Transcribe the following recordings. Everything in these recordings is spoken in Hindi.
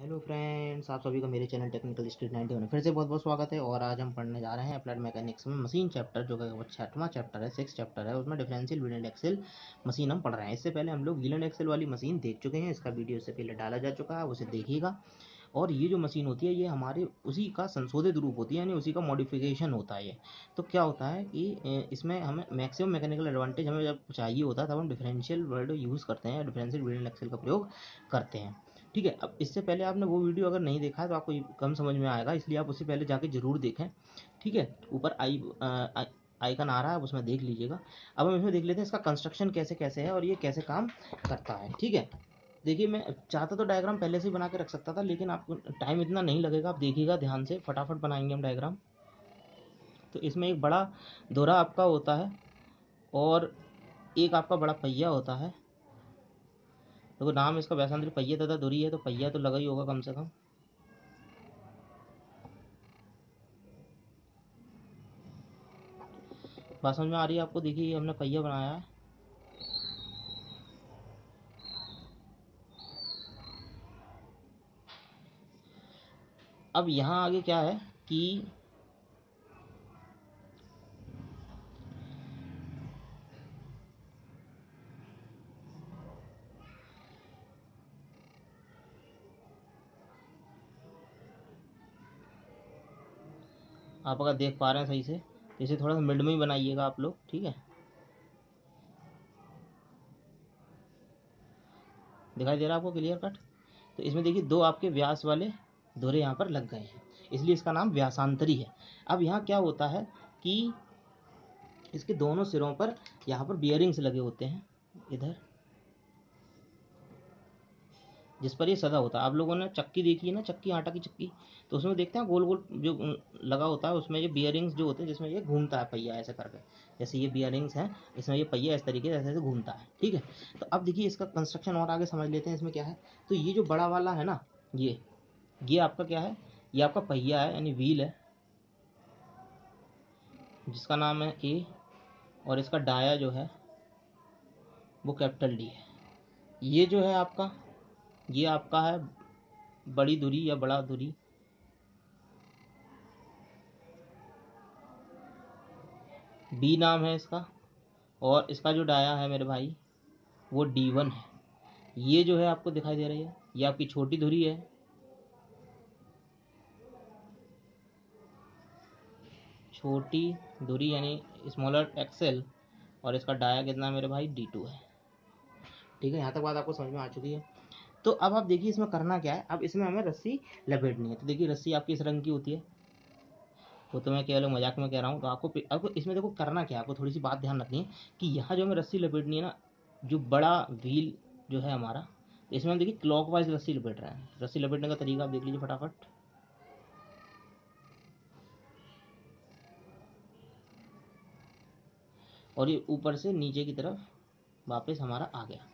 हेलो फ्रेंड्स आप सभी का मेरे चैनल टेक्निकल स्ट्रीट नाइनटी में फिर से बहुत बहुत स्वागत है और आज हम पढ़ने जा रहे हैं अप्लाइड मैकेनिक्स में मशीन चैप्टर जो कि छठवां चैप्टर है सिक्स चैप्टर है, उसमें differential wheel and axle machine हम पढ़ रहे हैं। इससे पहले हम लोग व्हील एंड एक्सेल वाली मशीन देख चुके हैं, इसका वीडियो इससे पहले डाला जा चुका है उसे देखिएगा। और ये जो मशीन होती है, ये हमारे उसी का संशोधित रूप होती है, यानी उसी का मॉडिफिकेशन होता है ये। तो क्या होता है कि इसमें हमें मैक्सिमम मैकेनिकल एडवांटेज हमें जब चाहिए होता है, तब हम डिफरेंशियल वर्ड यूज़ करते हैं डिफरेंशियल व्हील एंड एक्सेल का प्रयोग करते हैं। ठीक है, अब इससे पहले आपने वो वीडियो अगर नहीं देखा है तो आपको कम समझ में आएगा, इसलिए आप उससे पहले जाके ज़रूर देखें, ठीक है? ऊपर आई आइकन आ रहा है आप उसमें देख लीजिएगा। अब हम इसमें देख लेते हैं इसका कंस्ट्रक्शन कैसे कैसे है और ये कैसे काम करता है, ठीक है? देखिए, मैं चाहता तो डायग्राम पहले से ही बना के रख सकता था, लेकिन आपको टाइम इतना नहीं लगेगा, आप देखिएगा ध्यान से, फटाफट बनाएँगे हम डायग्राम तो इसमें एक बड़ा दोहरा आपका होता है और एक आपका बड़ा पहिया होता है। देखो नाम इसका व्यासांतरी पहिया तथा दूरी है तो पहिया तो लगा ही होगा कम से कम। बात समझ में आ रही है आपको? देखिए, हमने पहिया बनाया है। अब यहाँ आगे क्या है कि आप अगर देख पा रहे हैं सही से, इसे थोड़ा सा मिड में ही बनाइएगा आप लोग, ठीक है? दिखाई दे रहा है आपको क्लियर कट तो इसमें देखिए, दो आपके व्यास वाले दोहरे यहाँ पर लग गए हैं। इसलिए इसका नाम व्यासांतरी है। अब यहाँ क्या होता है कि इसके दोनों सिरों पर यहाँ पर बियरिंग्स लगे होते हैं। इधर जिस पर ये सदा होता है। आप लोगों ने चक्की देखी है ना, चक्की, आटा की चक्की? तो उसमें देखते हैं गोल गोल जो लगा होता है, उसमें ये बियरिंग्स जो होते हैं, जिसमें ये घूमता है पहिया ऐसे करके। जैसे ये बियरिंग्स हैं, इसमें ये पहिया इस तरीके से, ऐसे घूमता है, ठीक है? तो अब देखिए, इसका कंस्ट्रक्शन और आगे समझ लेते हैं, इसमें क्या है? तो ये जो बड़ा वाला है ना, ये ये आपका क्या है? ये आपका पहिया है, यानी व्हील है। जिसका नाम है ए और इसका डाया जो है, वो कैपिटल डी है। ये जो है आपका ये आपका है बड़ी दूरी या बड़ा दूरी? बी नाम है इसका, और इसका जो डाया है मेरे भाई, वो डी वन है। ये जो है आपको दिखाई दे रही है, ये आपकी छोटी धुरी है। छोटी धुरी यानी स्मॉलर एक्सेल और इसका डाया कितना मेरे भाई? डी टू है। ठीक है, यहाँ तक बात आपको समझ में आ चुकी है। तो अब आप देखिए इसमें करना क्या है। अब इसमें हमें रस्सी लपेटनी है। तो देखिए, रस्सी आपकी इस रंग की होती है। वो तो मैं केवल मज़ाक में कह रहा हूँ। तो आपको आपको इसमें देखो करना क्या है। आपको थोड़ी सी बात ध्यान रखनी है कि यहाँ जो हमें रस्सी लपेटनी है ना, जो बड़ा व्हील जो है हमारा इसमें हम देखिए क्लॉक वाइज रस्सी लपेट रहे हैं। रस्सी लपेटने का तरीका आप देख लीजिए फटाफट। और ये ऊपर से नीचे की तरफ़ वापस हमारा आ गया।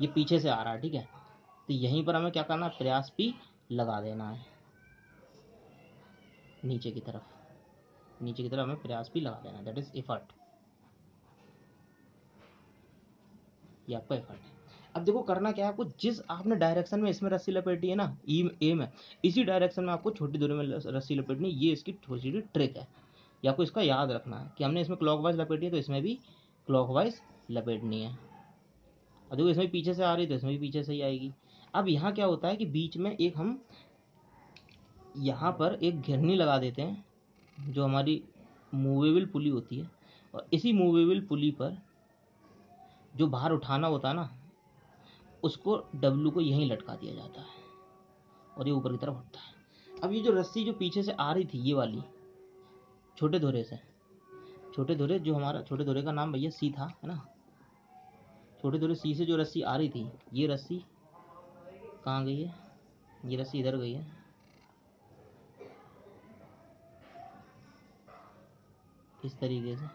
ये पीछे से आ रहा है, ठीक है? तो यहीं पर हमें क्या करना है? प्रयास भी लगा देना है। नीचे की तरफ़। नीचे की तरफ़ हमें प्रयास भी लगा देना है। दैट इज़ एफर्ट ये आपका एफर्ट है। अब देखो, करना क्या है आपको? जिस आपने डायरेक्शन में इसमें रस्सी लपेटी है ना ई ए में इसी डायरेक्शन में आपको छोटी दूरी में रस्सी लपेटनी ये इसकी छोटी छोटी ट्रिक है। या आपको इसका याद रखना है कि हमने इसमें क्लॉकवाइज लपेटी है तो इसमें भी क्लॉकवाइज लपेटनी है। और देखो, इसमें पीछे से आ रही है तो इसमें भी पीछे से ही आएगी। अब यहाँ क्या होता है कि बीच में एक हम यहाँ पर एक घिरनी लगा देते हैं, जो हमारी मूवेबल पुली होती है। और इसी मूवेबल पुली पर जो बाहर उठाना होता है ना, उसको डब्लू को यहीं लटका दिया जाता है और ये ऊपर की तरफ़ उठता है। अब ये जो रस्सी जो पीछे से आ रही थी, ये वाली, छोटे धोरे से, छोटे धोरे जो हमारा, छोटे धोरे का नाम भैया सी था, है ना? छोटे छोटे सी से जो रस्सी आ रही थी, ये रस्सी कहाँ गई है? ये रस्सी इधर गई है। इस तरीके से।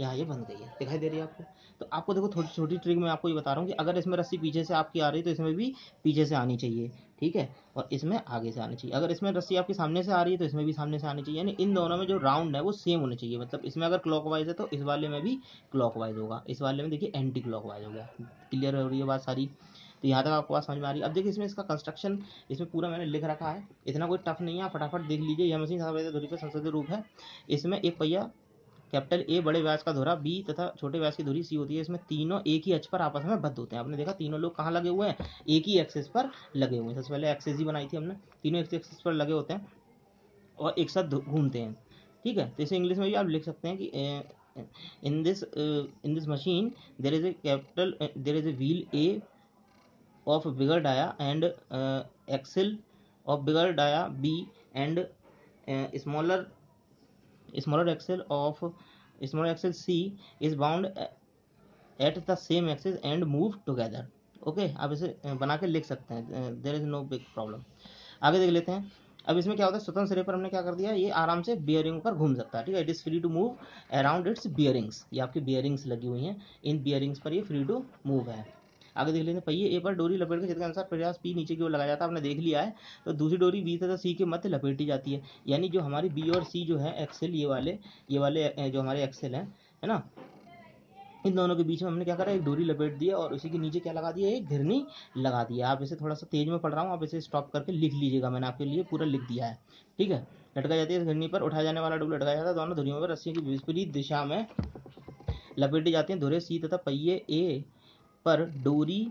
यहाँ ये बंध गई है। दिखाई दे रही है आपको? तो आपको देखो थोड़ी छोटी ट्रिक मैं आपको ये बता रहा हूँ कि अगर इसमें रस्सी पीछे से आपकी आ रही है तो इसमें भी पीछे से आनी चाहिए। ठीक है? और इसमें आगे से आनी चाहिए। अगर इसमें रस्सी आपके सामने से आ रही है तो इसमें भी सामने से आनी चाहिए। यानी इन दोनों में जो राउंड है, वो सेम होने चाहिए। मतलब इसमें अगर क्लॉकवाइज है तो इस वाले में भी क्लॉकवाइज होगा। इस वाले में देखिए एंटी क्लॉकवाइज हो गया क्लियर हो रही है बात सारी? तो यहाँ तक आपको बात समझ में आ रही है। अब देखिए इसमें इसका कंस्ट्रक्शन इसमें पूरा मैंने लिख रखा है। इतना कोई टफ नहीं है। फटाफट देख लीजिए। यह मशीन धुरी पर संसदीय रूप है। इसमें एक पहिया कैपिटल ए बड़े व्यास का धुरा बी तथा छोटे व्यास की धुरी सी होती है। इसमें तीनों एक ही अच पर आपस में बद्ध होते हैं। आपने देखा तीनों लोग कहाँ लगे हुए हैं? एक ही एक्सेस पर लगे हुए हैं। सबसे पहले एक्सेस ही बनाई थी हमने। तीनों एक एक्सेस पर लगे होते हैं और एक साथ घूमते हैं। ठीक है? तो इसे इंग्लिश में भी आप लिख सकते हैं कि in this in this machine there is a capital there is a wheel a dia and uh, axle of bigger dia b and uh, smaller smaller axle of smaller axle c is bound at the same axis and move together. Okay okay, आप इसे बना के लिख सकते हैं। There is no big problem आगे देख लेते हैं। अब इसमें क्या होता है? स्वतंत्र सिरे पर हमने क्या कर दिया? ये आराम से बियरिंग पर घूम सकता है ठीक है? It is free to move around it's bearings ये आपकी बियरिंग्स लगी हुई हैं। इन बियरिंग्स पर ये फ्री टू मूव है। आगे देख लेते हैं। पहिए ए पर डोरी लपेट के जिसके अनुसार प्रयास पी नीचे की ओर लगाया जाता है आपने देख लिया है। तो दूसरी डोरी बी तथा सी के मध्य लपेटी जाती है। यानी जो हमारी बी और सी जो है, एक्सेल, ये वाले ये वाले जो हमारे एक्सेल हैं, है ना? इन दोनों के बीच में हमने क्या करा, एक डोरी लपेट दिया और उसी के नीचे क्या लगा दिया, एक घिरनी लगा दिया आप इसे थोड़ा सा तेज में पढ़ रहा हूँ, आप इसे स्टॉप करके लिख लीजिएगा। मैंने आपके लिए पूरा लिख दिया है। ठीक है? लटका जाती है घिरनी पर उठाया जाने वाला डुब लटकाया जाता है। दोनों धुरियों पर रस्सियों की विपरीत दिशा में लपेटी जाती है। धुरे सी तथा पहिए ए पर डोरी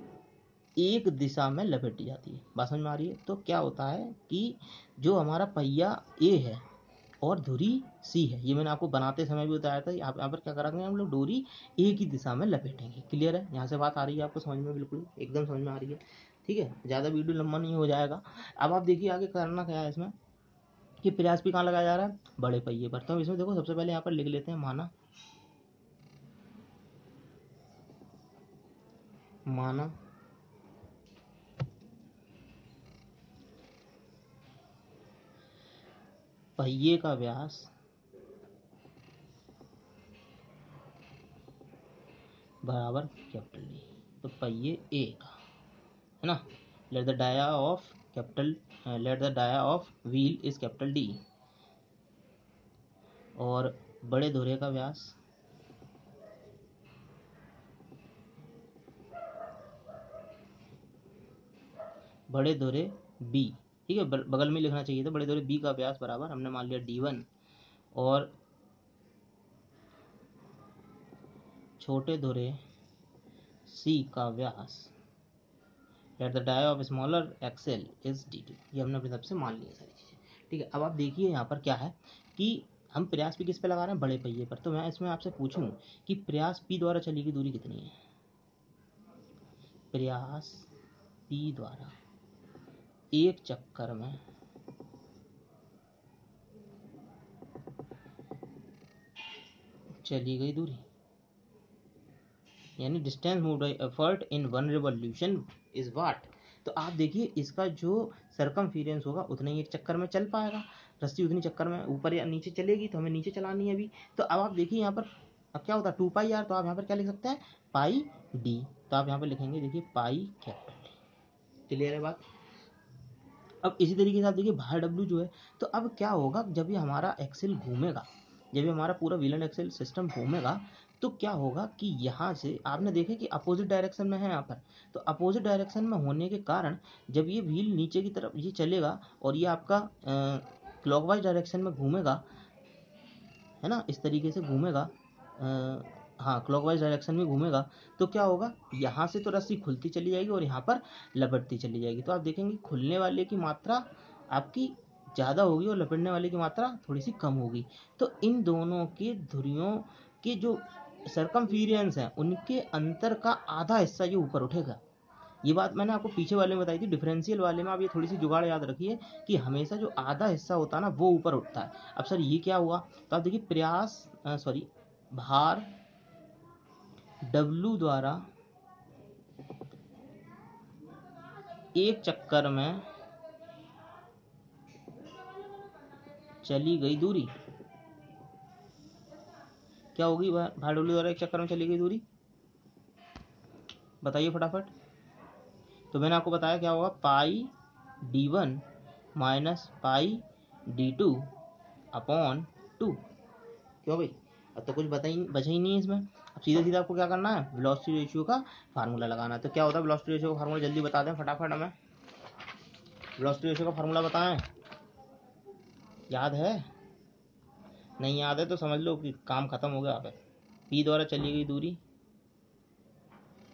एक दिशा में लपेटी जाती है। बात समझ में आ रही है? तो क्या होता है कि जो हमारा पहिया ए है और धुरी सी है, ये मैंने आपको बनाते समय भी बताया था, यहाँ पर क्या करेंगे हम लोग डोरी एक ही दिशा में लपेटेंगे। क्लियर है? यहाँ से बात आ रही है आपको? समझ में बिल्कुल, एकदम समझ में आ रही है। ठीक है? ज़्यादा वीडियो लंबा नहीं हो जाएगा। अब आप देखिए आगे करना क्या है इसमें, कि प्रयास भी कहाँ लगाया जा रहा है? बड़े पहिए पर। तो इसमें देखो, सबसे पहले यहाँ पर लिख लेते हैं माना। माना। पहिए का व्यास। बराबर कैपिटल डी तो पहिए ए का, है ना? Let the dia of capital let the dia of wheel is capital D और बड़े धोरे का व्यास। बड़े धोरे बी ठीक है? बगल में लिखना चाहिए था, बड़े दौरे बी का व्यास बराबर, हमने मान लिया डी वन और छोटे धोरे सी का व्यास at the dia of smaller axle is D two ये हमने अपनी तरफ़ से मान लिया सारी चीज़ें, ठीक है? अब आप देखिए यहाँ पर क्या है कि हम प्रयास पी किस पे लगा रहे हैं? बड़े पहिए पर। तो मैं इसमें आपसे पूछूँ कि प्रयास पी द्वारा चली गई दूरी कितनी है? प्रयास पी द्वारा। एक चक्कर में चली गई दूरी। यानी distance move by effort in one revolution is what तो आप देखिए, इसका जो सरकमफीरेंस होगा, उतने ही एक चक्कर में चल पाएगा। रस्सी उतनी चक्कर में ऊपर या नीचे चलेगी तो हमें नीचे चलानी है अभी। तो अब आप देखिए यहाँ पर, अब क्या होता है? टू पाई आर तो आप यहाँ पर क्या लिख सकते हैं? पाई डी तो आप यहाँ पर लिखेंगे, देखिए पाई कैपिटल क्लियर है बात? अब इसी तरीके से आप देखिए, बाहर डब्ल्यू जो है तो अब क्या होगा, जब ये हमारा एक्सेल घूमेगा, जब ये हमारा पूरा विलन एक्सेल सिस्टम घूमेगा तो क्या होगा कि यहाँ से, आपने देखे कि अपोजिट डायरेक्शन में है यहाँ पर तो अपोजिट डायरेक्शन में होने के कारण, जब ये व्हील नीचे की तरफ़ ये चलेगा और ये आपका क्लॉकवाइज डायरेक्शन में घूमेगा, है ना, इस तरीके से घूमेगा हाँ क्लॉकवाइज डायरेक्शन में घूमेगा तो क्या होगा? यहाँ से तो रस्सी खुलती चली जाएगी और यहाँ पर लपटती चली जाएगी। तो आप देखेंगे खुलने वाले की मात्रा आपकी ज़्यादा होगी और लपटने वाले की मात्रा थोड़ी सी कम होगी। तो इन दोनों के धुरियों के जो सरकमफीरियंस हैं, उनके अंतर का आधा हिस्सा ये ऊपर उठेगा। ये बात मैंने आपको पीछे वाले में बताई थी डिफरेंशियल वाले में आप ये थोड़ी सी जुगाड़ याद रखिए कि हमेशा जो आधा हिस्सा होता है ना, वो ऊपर उठता है। अब सर ये क्या हुआ? तो आप देखिए प्रयास सॉरी भार डब्लू द्वारा एक चक्कर में चली गई दूरी। क्या होगी? भाई द्वारा एक चक्कर में चली गई दूरी। बताइए फटाफट। तो मैंने आपको बताया क्या होगा? Pi D one minus pi D two upon two क्यों भाई? अब तो कुछ बता ही बचा ही नहीं है इसमें। सीधा सीधा आपको क्या करना है? वेलोसिटी रेशियो का फार्मूला लगाना है। तो क्या होता है? वेलोसिटी रेशियो का फार्मूला जल्दी बता दें, फटाफट हमें। वेलोसिटी रेशियो का फार्मूला बताएँ। याद है? नहीं याद है तो समझ लो कि काम खत्म हो गया आप पी। द्वारा चली गई दूरी।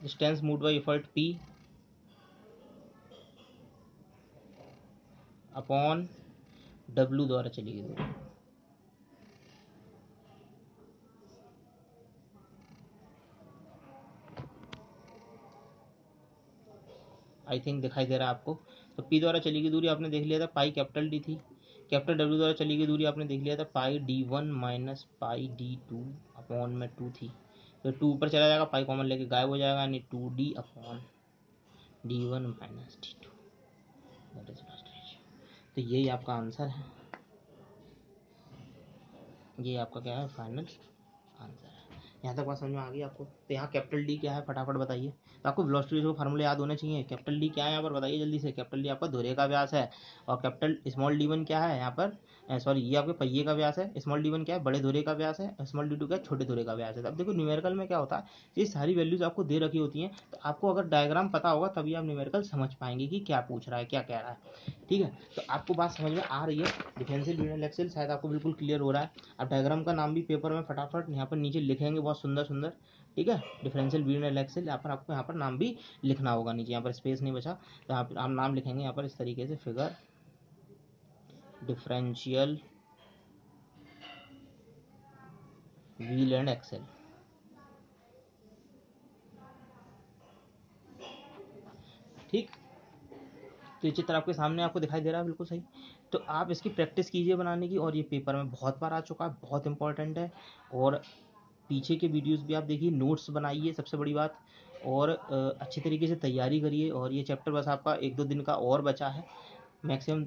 Distance moved by effort P upon W द्वारा चली गई दूरी। आई थिंक दिखाई दे रहा है आपको। तो पी द्वारा चली गई दूरी आपने देख लिया था पाई कैपिटल डी थी। कैपिटल डब्ल्यू द्वारा चली गई दूरी आपने देख लिया था pi D one minus pi D two upon में टू थी। तो टू ऊपर चला जाएगा पाई कॉमन लेके गायब हो जाएगा, यानी two D upon D one minus D two तो यही आपका आंसर है। ये आपका क्या है फाइनल आंसर है। यहाँ तक बात समझ में आ गई आपको। तो यहाँ कैपिटल डी क्या है, फटाफट बताइए। तो आपको वेलोसिटी जो फार्मूले याद होने चाहिए। कैपिटल डी क्या है यहाँ पर बताइए जल्दी से। कैपिटल डी आपका धुरे का व्यास है और कैपिटल स्मॉल डी वन क्या है यहाँ पर? सॉरी ये आपके पहिए का व्यास है। स्मॉल डी वन क्या है? बड़े धुरे का व्यास है। स्मॉल डी टू क्या छोटे धुरे का व्यास है। अब देखो न्यूमेरिकल में क्या होता है, ये सारी वैल्यूज़ आपको दे रखी होती हैं। तो आपको अगर डायग्राम पता होगा, तभी आप न्यूमेरिकल समझ पाएँगे कि क्या पूछ रहा है, क्या कह रहा है। ठीक है? तो आपको बात समझ में आ रही है। डिफेंसिव यूनिट एक्सेल शायद आपको बिल्कुल क्लियर हो रहा है। आप डायग्राम का नाम भी पेपर में फटाफट यहाँ पर नीचे लिखेंगे, बहुत सुंदर सुंदर ठीक है? डिफरेंशियल यूनिट एक्सेल यहाँ पर आपको, यहाँ पर नाम भी लिखना होगा नीचे, यहाँ पर स्पेस नहीं बचा। तो यहाँ पर आप नाम लिखेंगे, यहाँ पर इस तरीके से figure differential wheel and axle ठीक? तो ये चित्र आपके सामने आपको दिखाई दे रहा है, बिल्कुल सही। तो आप इसकी प्रैक्टिस कीजिए बनाने की, और ये पेपर में बहुत बार आ चुका है, बहुत इंपॉर्टेंट है, और पीछे के वीडियोस भी आप देखिए नोट्स बनाइए, सबसे बड़ी बात, और अच्छी तरीके से तैयारी करिए, और ये चैप्टर बस आपका एक दो दिन का और बचा है। मैक्सिमम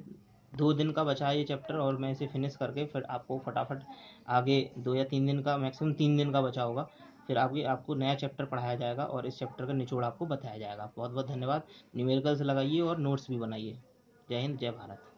दो दिन का बचा है ये चैप्टर और मैं इसे फिनिश करके फिर आपको फटाफट आगे दो या तीन दिन का मैक्सिमम तीन दिन का बचा होगा। फिर आगे आपको नया चैप्टर पढ़ाया जाएगा, और इस चैप्टर का निचोड़ आपको बताया जाएगा। बहुत बहुत धन्यवाद न्यूमेरिकल्स लगाइए और नोट्स भी बनाइए। जय हिंद, जय भारत।